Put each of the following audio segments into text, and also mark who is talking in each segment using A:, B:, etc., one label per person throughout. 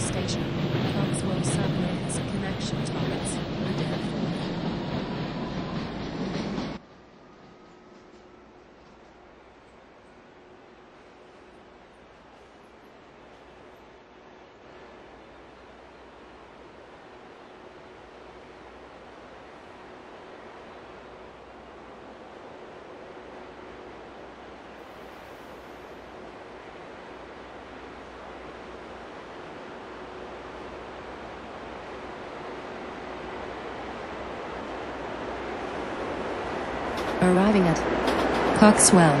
A: station. Coxwell subway has a connection towards the Danforth. Arriving at Coxwell.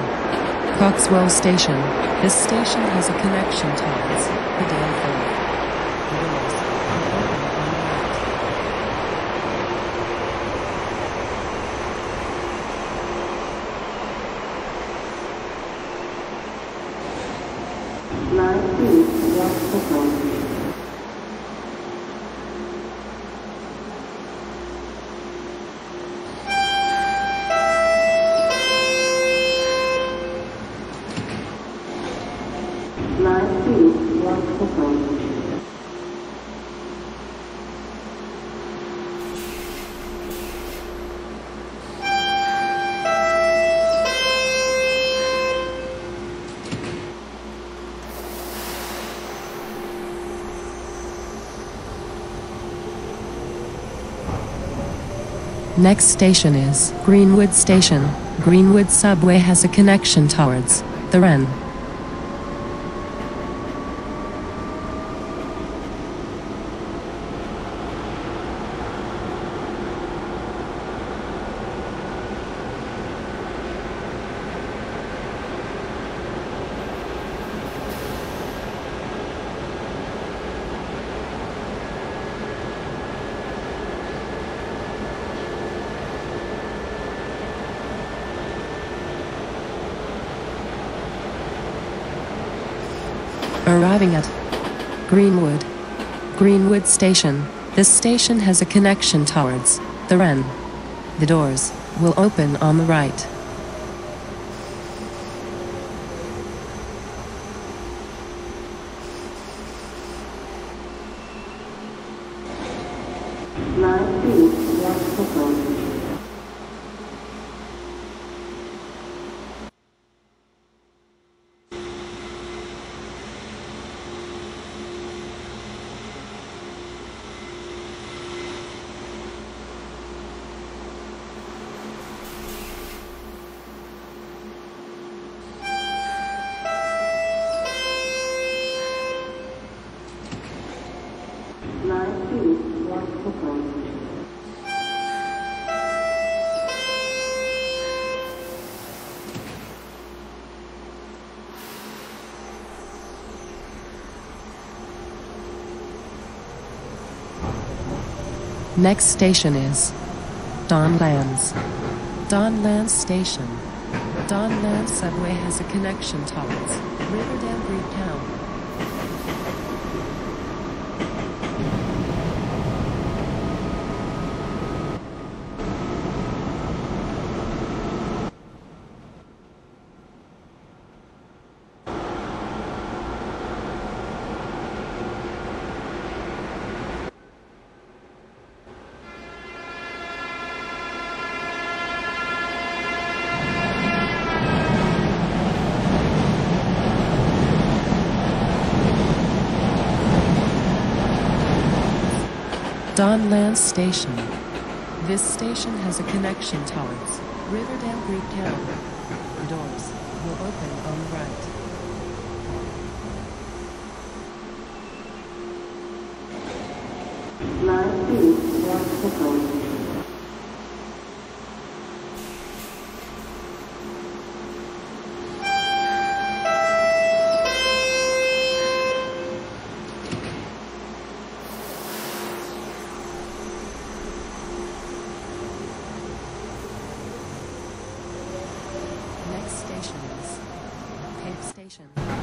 A: Coxwell Station. This station has a connection towards the
B: day Danforth.
A: Next station is Greenwood Station. Greenwood subway has a connection towards the Wren. Arriving at Greenwood. Greenwood Station. This station has a connection towards the Wren. The doors will open on the right. Next station is Donlands. Don Lands Station. Donlands subway has a connection towards Riverdale Greektown. Donlands Station. This station has a connection towards Riverdale Greektown. The doors will open on the right.
B: Line B,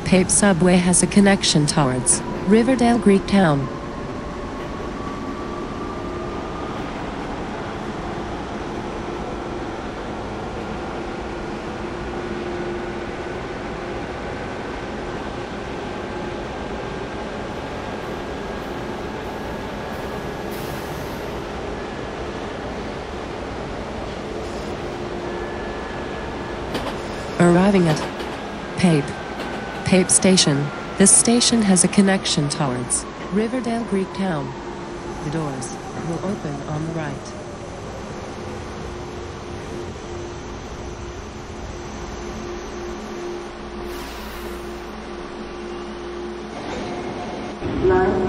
A: Pape Subway has a connection towards Riverdale Greek Town. Arriving at Pape Pape Station. This station has a connection towards Riverdale Greek Town. The doors will open on the right.
B: Line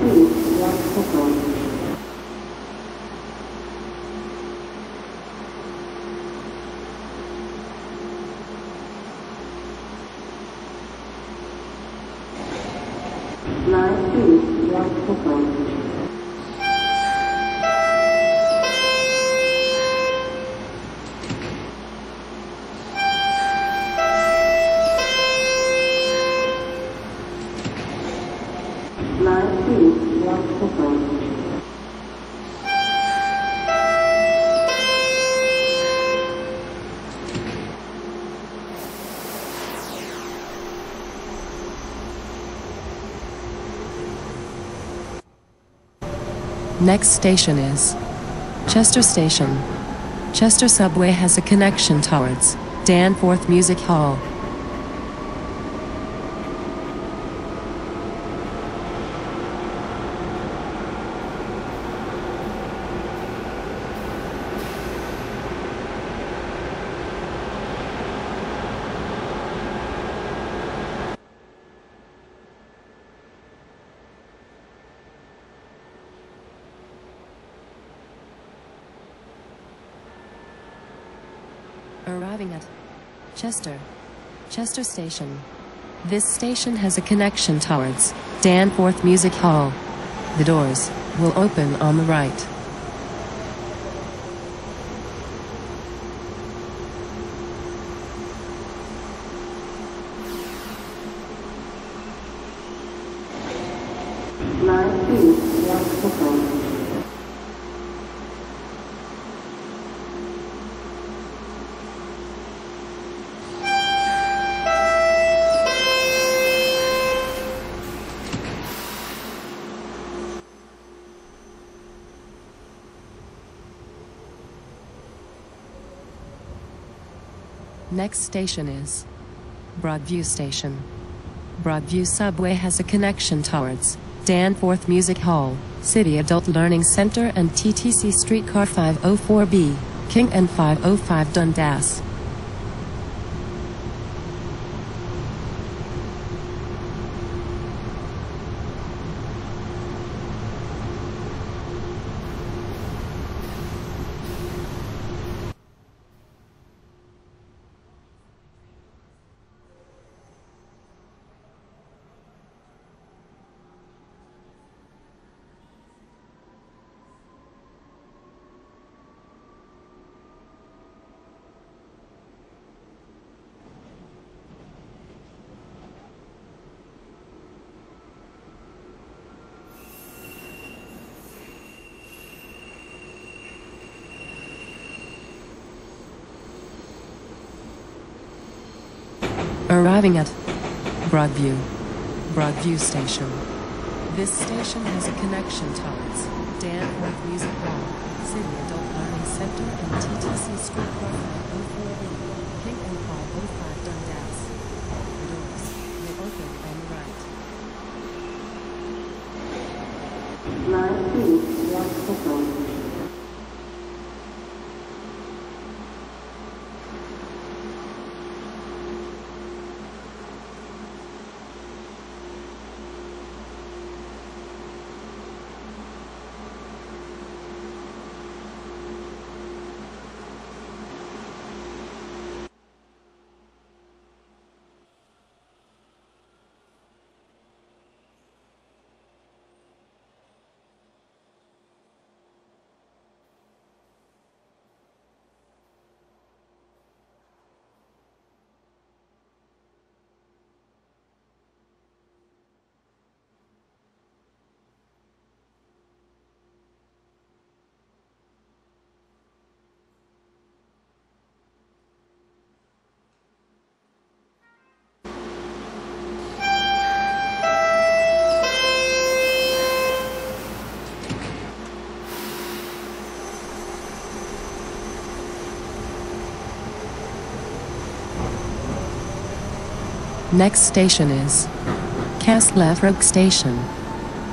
A: Next station is Chester Station. Chester Subway has a connection towards Danforth Music Hall. Arriving at Chester. Chester Station. This station has a connection towards Danforth Music Hall. The doors will open on the right. Next station is Broadview Station. Broadview Subway has a connection towards Danforth Music Hall, City Adult Learning Center, and TTC Streetcar 504B, King and 505 Dundas. Arriving at Broadview. Broadview Station. This station has a connection towards Danforth Music Hall, City Adult Learning Center, and TTC Streetcar 504B, King and 505 Dundas. The doors will open on the right.
B: Line 2, West Hookham.
A: Next station is Castle Frank Station.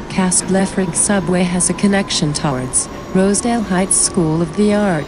A: Castle Frank subway has a connection towards Rosedale Heights School of the Art.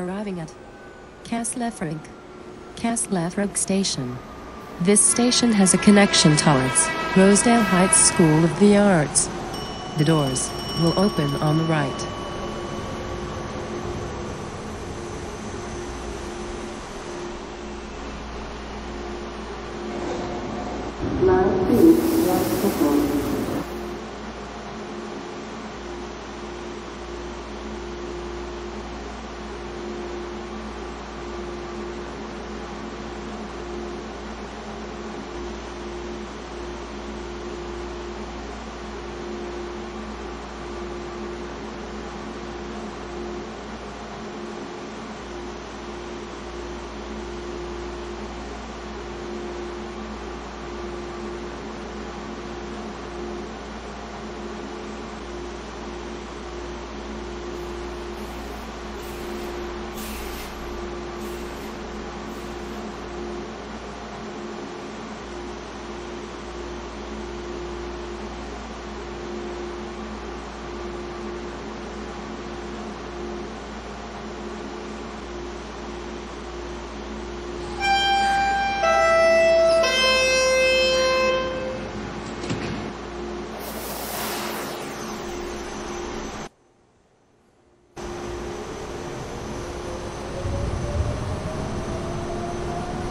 A: Arriving at Castle Frank. Kastlefrog Station. This station has a connection towards Rosedale Heights School of the Arts. The doors will open on the right.
B: Line 2, one second.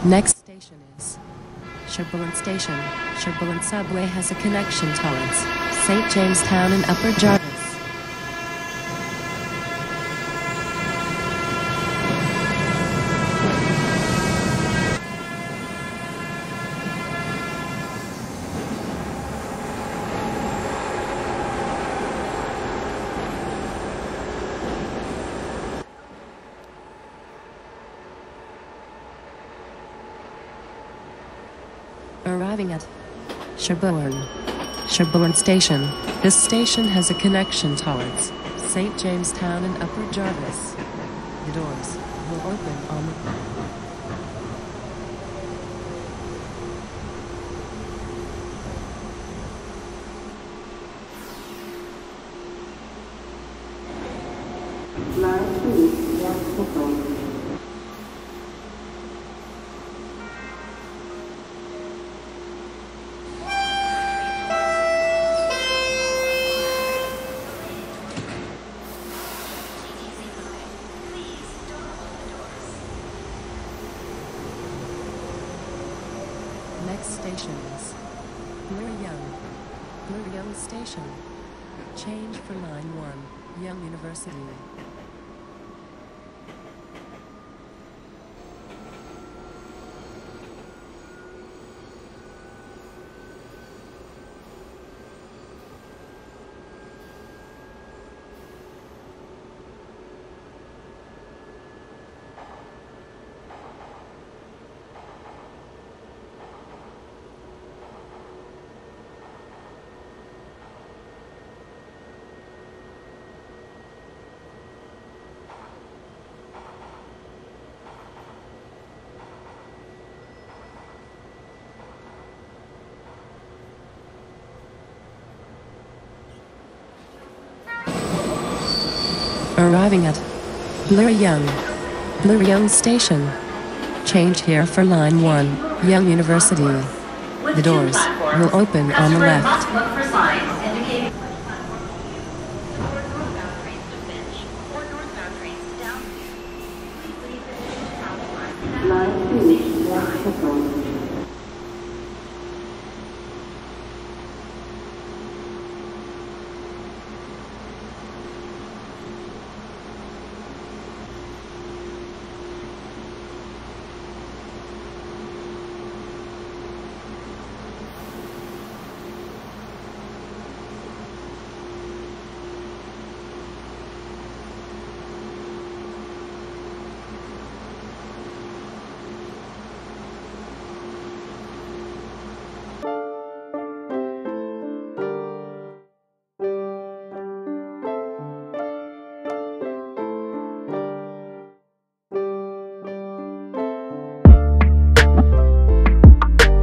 A: Next station is Sherbourne Station. Sherbourne subway has a connection towards St. Jamestown and Upper Jarvis. Arriving at Sherbourne. Sherbourne Station. This station has a connection towards St. Jamestown and Upper Jarvis. The doors will open on the
B: Line 2, one second.
A: Next station is Blur Young. Bloor-Yonge Station. Change for line 1, Yonge-University. Arriving at Bloor-Yonge. Blur Young Station. Change here for line 1, Yonge-University. The doors will open on the left.